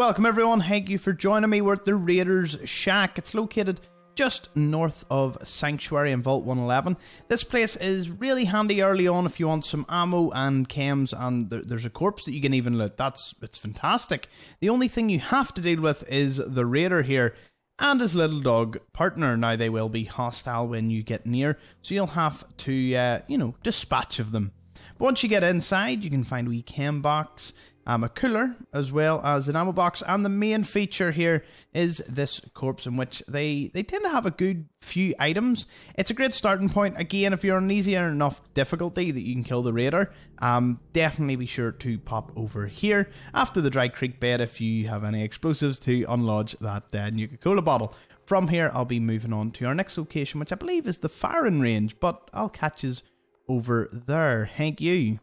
Welcome everyone, thank you for joining me. We're at the Raiders Shack. It's located just north of Sanctuary and Vault 111. This place is really handy early on if you want some ammo and chems, and there, there's a corpse that you can even loot. That's it's fantastic. The only thing you have to deal with is the raider here and his little dog partner. Now they will be hostile when you get near, so you'll have to uh, you know dispatch of them. But once you get inside, you can find a wee chem box a cooler as well as an ammo box. And the main feature here is this corpse, in which they, they tend to have a good few items. It's a great starting point. Again, if you're on easier enough difficulty that you can kill the raider, um, definitely be sure to pop over here after the Dry Creek bed if you have any explosives to unlodge that uh, Nuka Cola bottle. From here, I'll be moving on to our next location, which I believe is the firing range, but I'll catch you over there. Thank you.